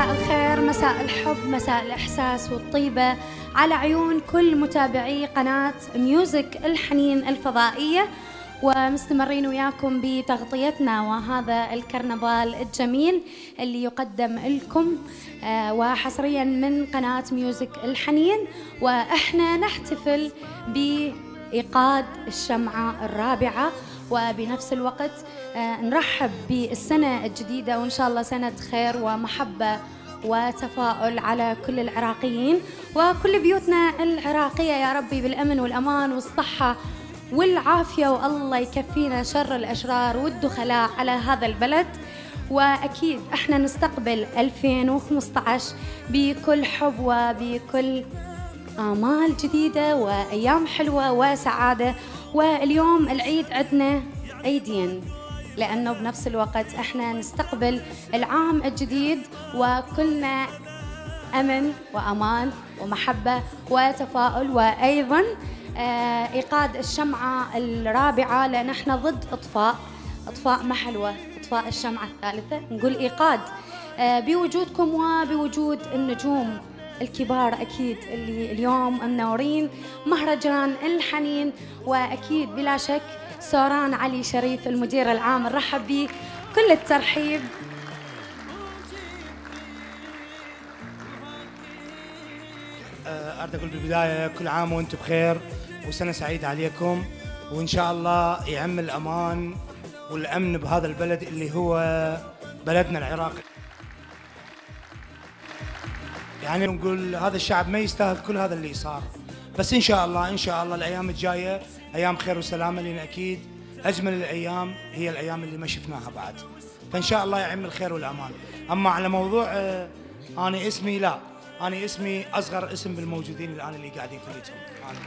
مساء الخير مساء الحب مساء الإحساس والطيبة على عيون كل متابعي قناة Music الحنين الفضائية. ومستمرين وياكم بتغطيتنا وهذا الكرنفال الجميل اللي يقدم لكم آه، وحصريا من قناة Music الحنين. وإحنا نحتفل بإيقاد الشمعة الرابعة. وبنفس الوقت آه، نرحب بالسنة الجديدة وإن شاء الله سنة خير ومحبة وتفاؤل على كل العراقيين وكل بيوتنا العراقية. يا ربي بالأمن والأمان والصحة والعافية والله يكفينا شر الأشرار والدخلاء على هذا البلد. وأكيد إحنا نستقبل 2015 بكل حب وبكل آمال جديدة وأيام حلوة وسعادة. واليوم العيد عندنا عيدين لأنه بنفس الوقت إحنا نستقبل العام الجديد وكلنا أمن وأمان ومحبة وتفاؤل وأيضا آه، إيقاد الشمعة الرابعة لأن إحنا ضد إطفاء إطفاء ما حلوة؟ إطفاء الشمعة الثالثة. نقول إيقاد آه، بوجودكم وبوجود النجوم. الكبار أكيد اللي اليوم منورين مهرجان الحنين وأكيد بلا شك سوران علي شريف المدير العام. نرحب به كل الترحيب. آه، أريد أقول بالبداية كل عام وأنتم بخير وسنة سعيدة عليكم وإن شاء الله يعم الأمان والأمن بهذا البلد اللي هو بلدنا العراق يعني نقول هذا الشعب ما يستاهل كل هذا اللي صار. بس إن شاء الله إن شاء الله الأيام الجاية أيام خير وسلامة لأن أكيد أجمل الأيام هي الأيام اللي ما شفناها بعد. فإن شاء الله يعم الخير والأمان. أما على موضوع آه، أنا اسمي لا. أنا اسمي أصغر اسم بالموجودين الآن اللي قاعدين كليتهم أنا.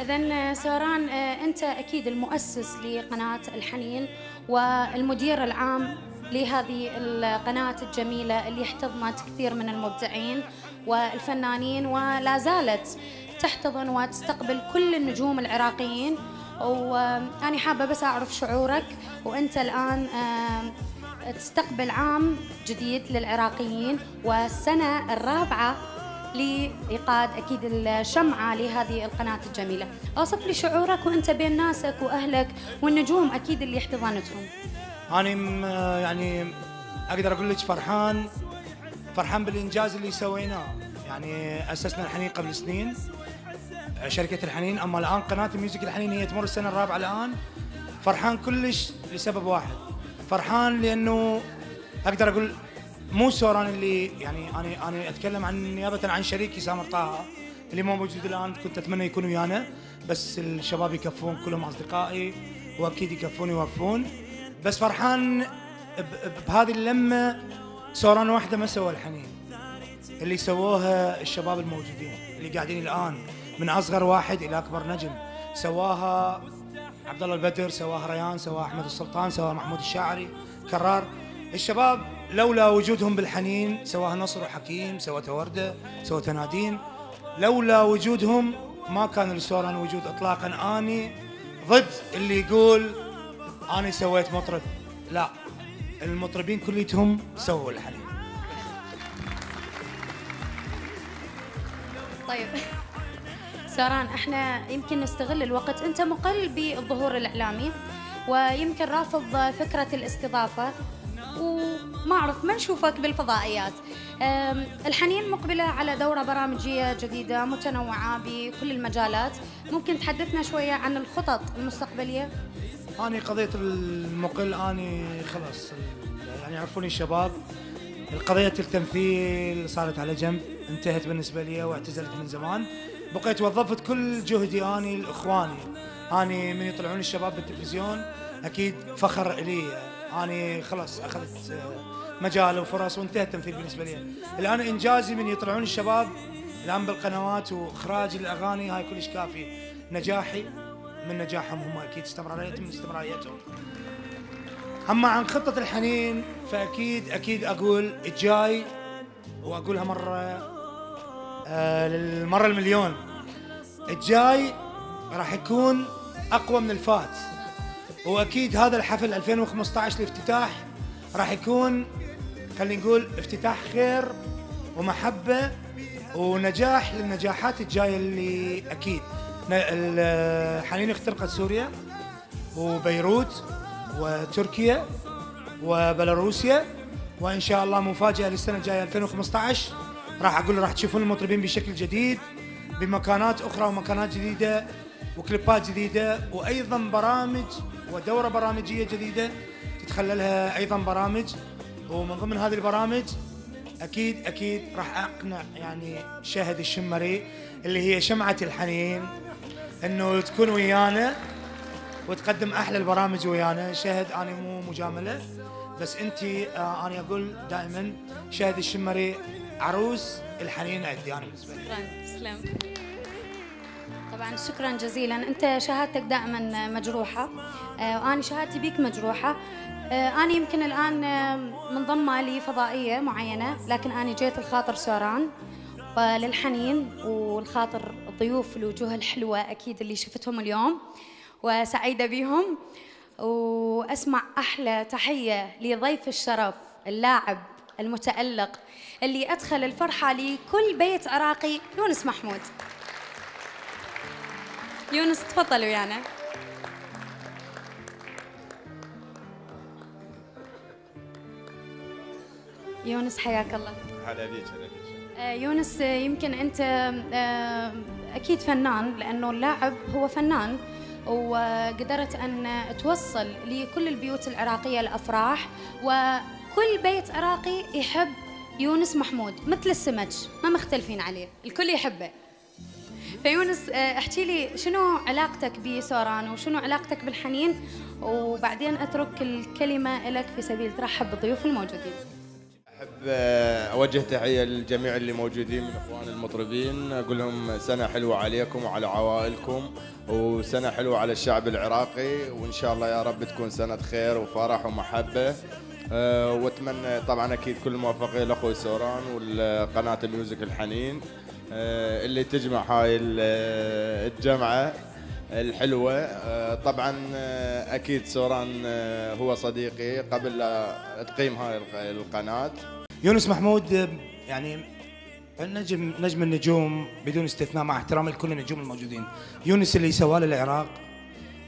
إذا سوران آه، أنت أكيد المؤسس لقناة الحنين والمدير العام لهذه القناة الجميلة اللي احتضنت كثير من المبدعين والفنانين ولا زالت تحتضن وتستقبل كل النجوم العراقيين. وأنا حابة بس أعرف شعورك وأنت الآن تستقبل عام جديد للعراقيين والسنة الرابعة لإيقاد أكيد الشمعة لهذه القناة الجميلة. أوصف لي شعورك وأنت بين ناسك وأهلك والنجوم أكيد اللي احتضنتهم أنا م- يعني أقدر أقول لك فرحان فرحان بالإنجاز اللي سويناه. يعني أسسنا الحنين قبل سنين. شركة الحنين أما الآن قناة Music الحنين هي تمر السنة الرابعة الآن. فرحان كلش لسبب واحد. فرحان لأنه أقدر أقول مو سوران اللي يعني أنا أنا أتكلم عن نيابة عن شريكي سامر طه اللي مو موجود الآن كنت أتمنى يكون ويانا. بس الشباب يكفون كلهم أصدقائي وأكيد يكفون يوفون بس فرحان بهذه اللمة سوران واحدة ما سوى الحنين. اللي سووها الشباب الموجودين اللي قاعدين الآن من أصغر واحد إلى أكبر نجم. سواها عبد الله البدر سواها ريان سواها أحمد السلطان سواها محمود الشاعري كرار. الشباب لولا وجودهم بالحنين سواها نصر وحكيم سواها ورده سواها نادين لولا وجودهم ما كان لسوران وجود اطلاقا. آني ضد اللي يقول اني سويت مطرب. لا المطربين كليتهم سووا الحنين طيب. ساران إحنا يمكن نستغل الوقت. أنت مقل بالظهور الإعلامي ويمكن رافض فكرة الاستضافة وما أعرف ما نشوفك بالفضائيات. الحنين مقبلة على دورة برامجية جديدة متنوعة بكل المجالات. ممكن تحدثنا شوية عن الخطط المستقبلية؟ أني قضيه المقل أني خلاص يعني يعرفوني الشباب القضية التمثيل صارت على جنب انتهت بالنسبة لي واعتزلت من زمان. بقيت وظفت كل جهدي أني لإخواني. أني من يطلعون الشباب بالتلفزيون أكيد فخر لي أني خلاص أخذت آه، مجال وفرص وانتهى التمثيل بالنسبة لي. الآن إنجازي من يطلعون الشباب الآن بالقنوات واخراج الاغاني هاي كلش كافي. نجاحي من نجاحهم هم أكيد استمراريتهم من استمراريتهم. أما عن خطة الحنين فأكيد أكيد أقول الجاي وأقولها مرة آه للمرة المليون. الجاي راح يكون أقوى من الفات. وأكيد هذا الحفل 2015 الافتتاح راح يكون خلينا نقول افتتاح خير ومحبة ونجاح للنجاحات الجاية اللي أكيد. حنين اخترقت سوريا وبيروت وتركيا وبيلاروسيا وإن شاء الله مفاجأة للسنة الجاية 2015 راح أقول راح تشوفون المطربين بشكل جديد بمكانات أخرى ومكانات جديدة وكليبات جديدة وأيضا برامج ودورة برامجية جديدة تتخللها أيضا برامج. ومن ضمن هذه البرامج أكيد أكيد راح أقنع يعني شهد الشمري اللي هي شمعة الحنين. إنه تكون ويانا وتقدم أحلى البرامج ويانا. شهد أنا مو مجاملة بس أنت آه أنا أقول دائما شهد الشمري عروس الحنين عندي أنا بالنسبة لي. شكرا تسلم. طبعا شكرا جزيلا. أنت شهادتك دائما مجروحة آه، وأنا شهادتي بيك مجروحة. آه، أنا يمكن الآن آه، منضمة لفضائية معينة لكن أنا جيت الخاطر سوران. وللحنين والخاطر الضيوف الوجوه الحلوة أكيد اللي شفتهم اليوم وسعيدة بهم وأسمع أحلى تحية لضيف الشرف اللاعب المتألق اللي أدخل الفرحة لكل بيت عراقي يونس محمود. يونس تفضل ويانا يونس حياك الله. هلا بيك هلا بيك. يونس آه، يمكن أنت آه، أكيد فنان لأنه اللاعب هو فنان وقدرت أن توصل لكل البيوت العراقية الافراح وكل بيت عراقي يحب يونس محمود مثل السمك ما مختلفين عليه الكل يحبه. فيونس آه، احكي لي شنو علاقتك بسوران وشنو علاقتك بالحنين؟ وبعدين أترك الكلمة لك في سبيل ترحب بالضيوف الموجودين. أحب آه، أوجه تحية للجميع اللي موجودين من اخوان المطربين. أقول لهم سنة حلوة عليكم وعلى عوائلكم وسنة حلوة على الشعب العراقي وإن شاء الله يا رب تكون سنة خير وفرح ومحبة. آه، وأتمنى طبعا أكيد كل الموفقيه لأخوي سوران والقناة ال Music الحنين آه، اللي تجمع هاي ال- الجمعة. الحلوة. آه، طبعا آه، أكيد سوران آه، هو صديقي قبل لا تقيم هاي الق- القناة. يونس محمود يعني نجم نجم النجوم بدون استثناء مع احترامي لكل النجوم الموجودين. يونس اللي سواه للعراق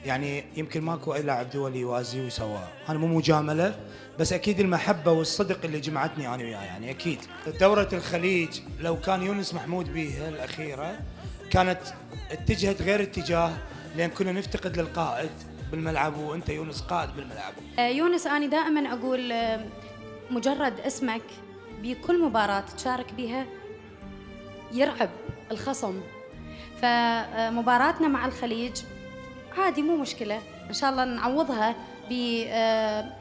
يعني يمكن ماكو أي لاعب دولي يوازيه ويسواه أنا مو مجاملة بس أكيد المحبة والصدق اللي جمعتني أنا وياه يعني أكيد. دورة الخليج لو كان يونس محمود بيها الأخيرة كانت اتجهت غير اتجاه لأن كنا نفتقد للقائد بالملعب وأنت يونس قائد بالملعب. آه، يونس أنا دائما أقول آه، مجرد اسمك بكل مباراة تشارك بها يرعب الخصم. فمباراتنا مع الخليج عادي مو مشكلة. إن شاء الله نعوضها ب آه،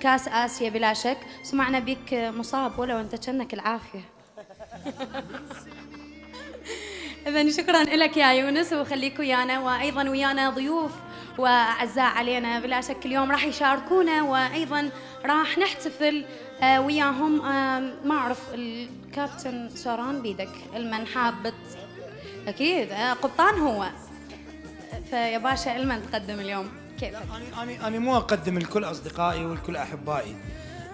كاس آسيا بلا شك. سمعنا بك مصاب ولو أنت كأنك العافية. إذا شكرا لك يا يونس وخليك ويانا وأيضا ويانا ضيوف وأعزاء علينا. بلا شك اليوم راح يشاركونا وأيضا راح نحتفل آه، وياهم. آه، ما أعرف الكابتن سوران بيدك إلمن حابت أكيد آه، قبطان هو. فيا باشا إلمن تقدم اليوم. كيف أنا أنا مو أقدم لكل أصدقائي ولكل أحبائي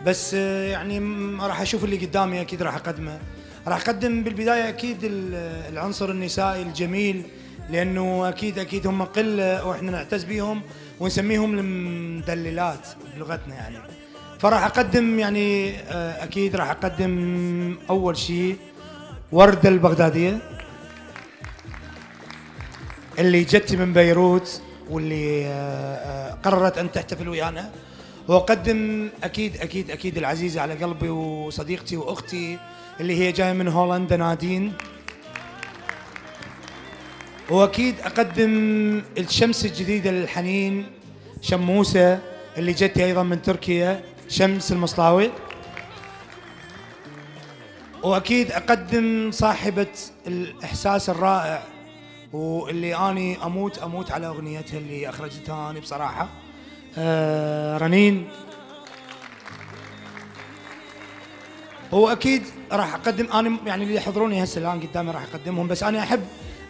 بس يعني راح أشوف اللي قدامي أكيد راح أقدمه. راح أقدم بالبداية أكيد ال- العنصر النسائي الجميل لأنه أكيد أكيد هم قلة وإحنا نعتز بيهم ونسميهم المدللات بلغتنا يعني. فراح أقدم يعني آه، أكيد راح أقدم أول شيء ورده البغدادية اللي جت من بيروت واللي آه، آه، قررت أن تحتفل ويانا. وأقدم أكيد أكيد أكيد العزيزة على قلبي وصديقتي وأختي اللي هي جاية من هولندا نادين. وأكيد أقدم الشمس الجديدة للحنين شموسة اللي جت أيضا من تركيا شمس المصلاوي. وأكيد أقدم صاحبة الإحساس الرائع واللي أني أموت أموت على أغنيتها اللي أخرجتها أني بصراحة. آه رنين. هو أكيد راح أقدم أنا يعني اللي يحضروني هسه الآن قدامي راح أقدمهم بس أنا أحب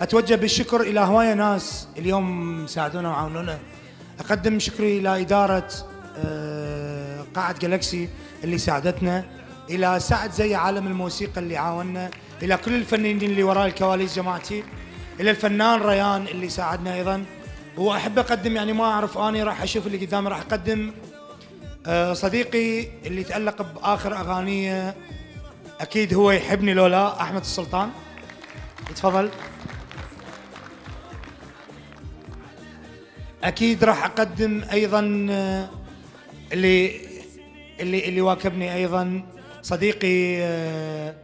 أتوجه بالشكر إلى هواية ناس اليوم ساعدونا وعاونونا. أقدم شكري إلى إدارة آه، قاعه جالكسي اللي ساعدتنا إلى سعد زي عالم الموسيقى اللي عاوننا إلى كل الفنانين اللي وراء الكواليس جماعتي إلى الفنان ريان اللي ساعدنا أيضا. وأحب أقدم يعني ما أعرف اني راح أشوف اللي قدامي راح أقدم. صديقي اللي تألق بآخر اغانيه أكيد هو يحبني لولا أحمد السلطان. تفضل. أكيد راح أقدم أيضا آه، اللي اللي اللي واكبني أيضا صديقي آه،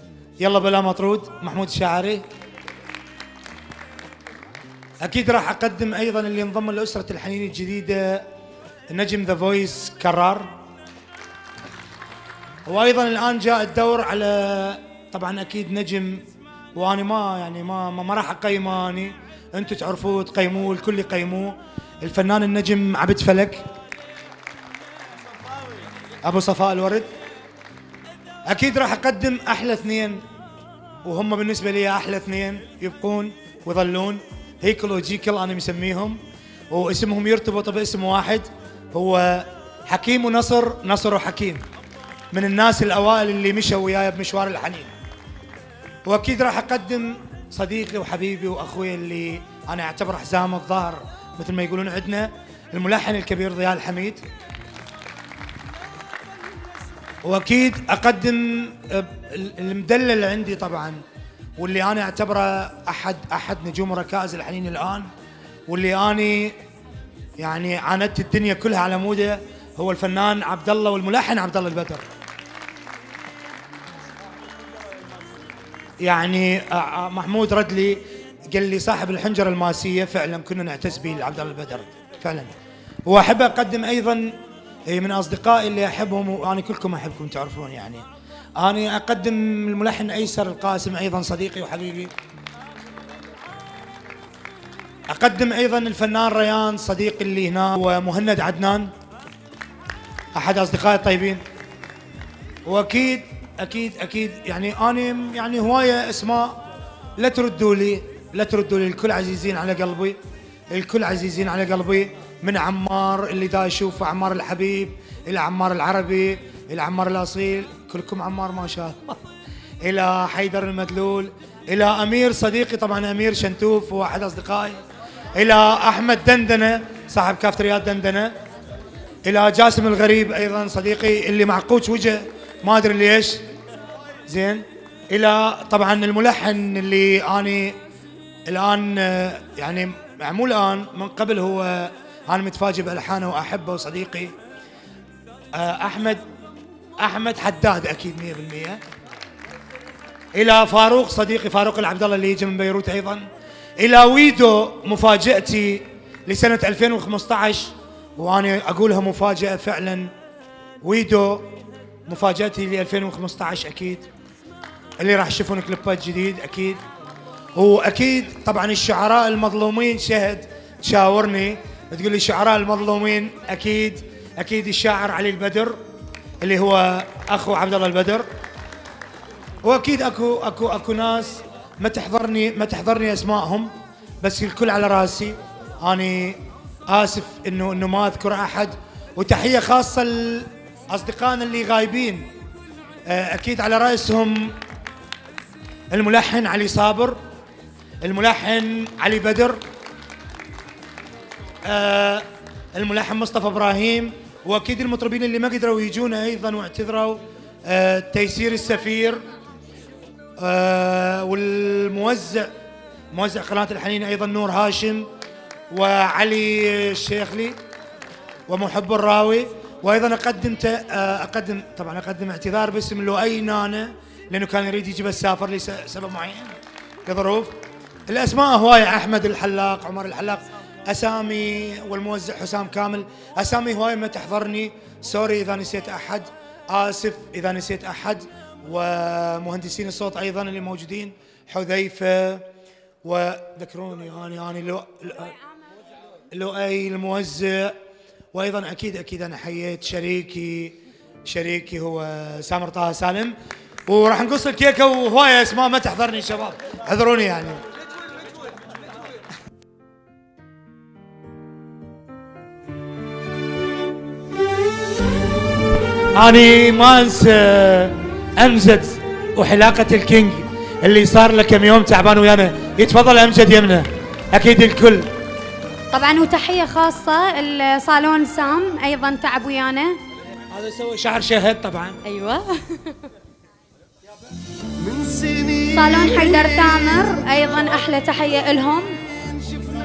يلا بلا مطرود محمود الشاعري. أكيد راح أقدم أيضا اللي انضم لأسرة الحنين الجديدة نجم The Voice كرار وأيضا الآن جاء الدور على طبعا أكيد نجم وأنا ما يعني ما ما, ما راح اقيمه اني أنتم تعرفوه تقيموه الكل يقيموه. الفنان النجم عبد فلك. أبو صفاء الورد. أكيد راح أقدم أحلى اثنين وهم بالنسبة لي أحلى اثنين يبقون ويظلون. هيكل وجيكل أنا مسميهم واسمهم يرتبط باسم واحد. هو حكيم ونصر نصر وحكيم. من الناس الأوائل اللي مشوا وياي بمشوار الحنين. وأكيد راح أقدم صديقي وحبيبي وأخوي اللي أنا أعتبره حزام الظهر مثل ما يقولون عندنا الملحن الكبير ضياء الحميد. وأكيد أقدم المدلل عندي طبعا واللي أنا أعتبره أحد أحد نجوم ركائز الحنين الآن واللي أني يعني عاندت الدنيا كلها على موده هو الفنان عبد الله والملحن عبد الله البدر. يعني آه، آه، محمود رد لي قال لي صاحب الحنجرة الماسية فعلا كنا نعتز به عبد الله البدر فعلا. وأحب أقدم أيضا من أصدقائي اللي أحبهم وأنا كلكم أحبكم تعرفون يعني. أنا أقدم الملحن أيسر القاسم أيضا صديقي وحبيبي. أقدم أيضا الفنان ريان صديقي اللي هنا ومهند عدنان. أحد اصدقائي الطيبين. وأكيد أكيد أكيد يعني أنا يعني هواية اسماء لا تردوا لي لا تردوا لي الكل عزيزين على قلبي الكل عزيزين على قلبي من عمار اللي دا اشوفه عمار الحبيب إلى عمار العربي إلى عمار الأصيل كلكم عمار ما شاء الله. إلى حيدر المدلول إلى أمير صديقي طبعا أمير شنتوف وأحد أصدقائي. إلى أحمد دندنة صاحب كافتريات دندنة. إلى جاسم الغريب أيضا صديقي اللي معقوش وجه ما أدري ليش زين. إلى طبعا الملحن اللي أني الآن يعني مو الآن من قبل هو أنا متفاجئ بألحانه وأحبه وصديقي أحمد أحمد حداد أكيد 100% إلى فاروق صديقي فاروق العبد الله اللي يجي من بيروت أيضا. إلى ويدو مفاجأتي لسنة 2015 وأنا أقولها مفاجأة فعلا. ويدو مفاجأتي ل 2015 أكيد. اللي راح يشوفون كليبات جديد أكيد. وأكيد طبعا الشعراء المظلومين شهد تشاورني تقول لي الشعراء المظلومين أكيد أكيد الشاعر علي البدر اللي هو أخو عبد الله البدر. وأكيد أكو أكو أكو ناس ما تحضرني ما تحضرني أسمائهم بس الكل على راسي. اني آسف انه إنه ما أذكر أحد. وتحية خاصة لأصدقائنا اللي غايبين. آه، أكيد على رأسهم الملحن علي صابر الملحن علي بدر آه، الملحن مصطفى إبراهيم وأكيد المطربين اللي ما قدروا يجونا أيضا واعتذروا آه، تيسير السفير. والموزع موزع قناة الحنين أيضا نور هاشم وعلي الشيخلي ومحب الراوي. وأيضا أقدم أقدم طبعا أقدم اعتذار باسم لؤي نانا لأنه كان يريد يجي بس سافر لسبب معين لظروف. الأسماء هواية أحمد الحلاق عمر الحلاق أسامي والموزع حسام كامل. أسامي هواية ما تحضرني سوري إذا نسيت أحد آسف إذا نسيت أحد. ومهندسين الصوت أيضا اللي موجودين حذيفة وذكروني أنا يعني, يعني لو لؤي الموزع. وأيضا أكيد أكيد أنا حييت شريكي شريكي هو سامر طه سالم. وراح نقص الكيكة وهواية اسماء ما تحضرني شباب اعذروني يعني. اني ما أنسى امجد وحلاقة الكينج اللي صار له كم يوم تعبان ويانا. يتفضل امجد يمنا. أكيد الكل. طبعا وتحية خاصة لصالون سام أيضا تعب ويانا. هذا سوى شعر شهد طبعا. أيوه. صالون حيدر تامر أيضا أحلى تحية لهم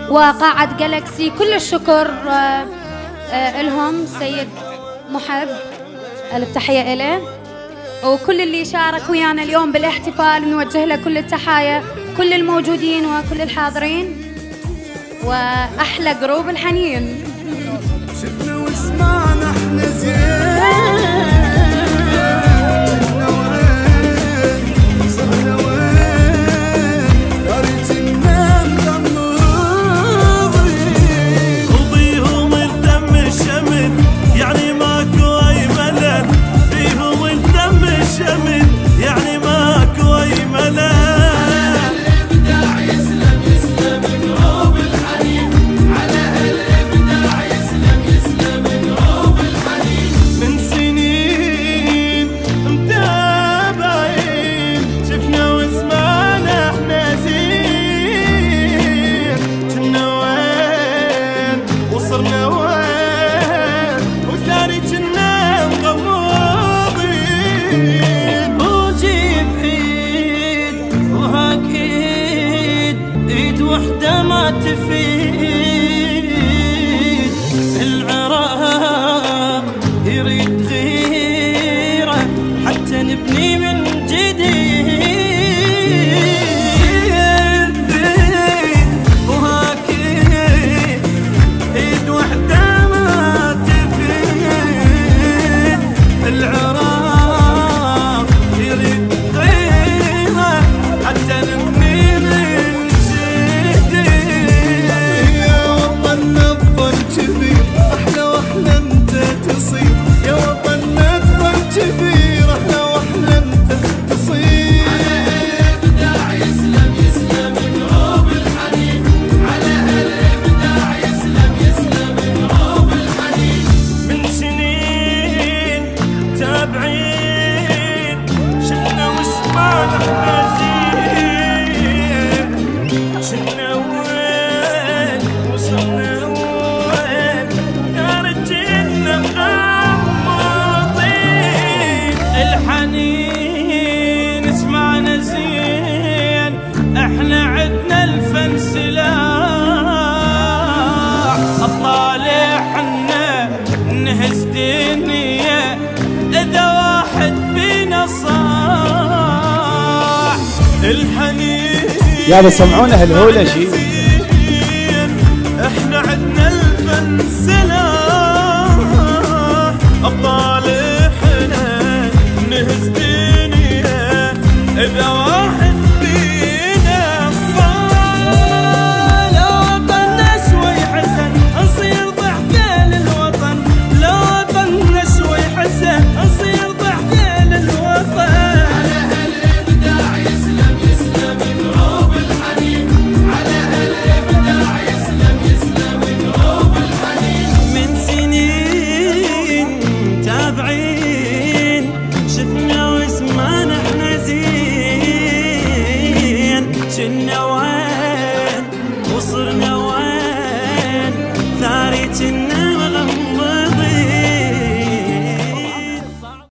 وقاعة جالكسي كل الشكر آه، آه، لهم سيد محب. ألف تحية إله وكل اللي شارك ويانا اليوم بالاحتفال نوجه له كل التحايا كل الموجودين وكل الحاضرين وأحلى جروب الحنين. شفنا إحنا زين. not to feel. نهز دنيا إذا واحد بينا صاح الحنين يابا سمعونا هالهولة شي.